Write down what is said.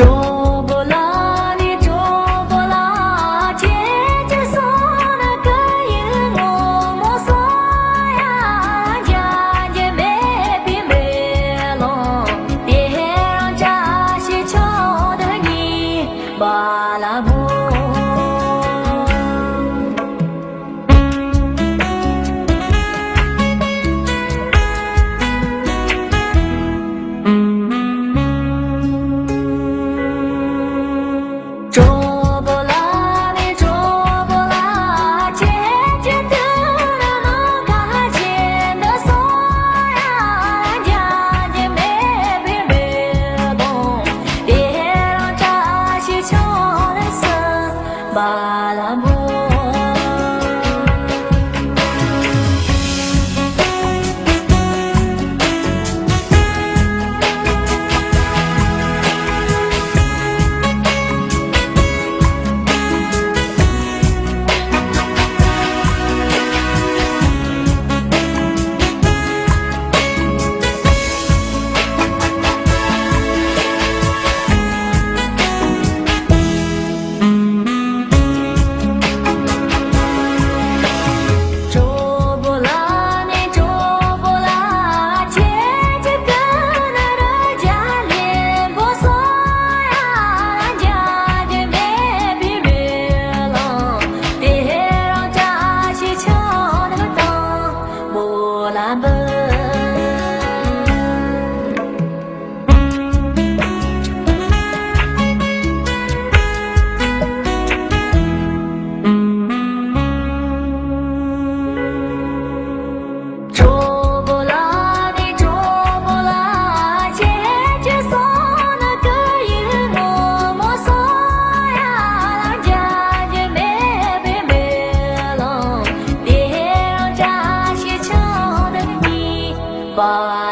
yo Bye. Bye.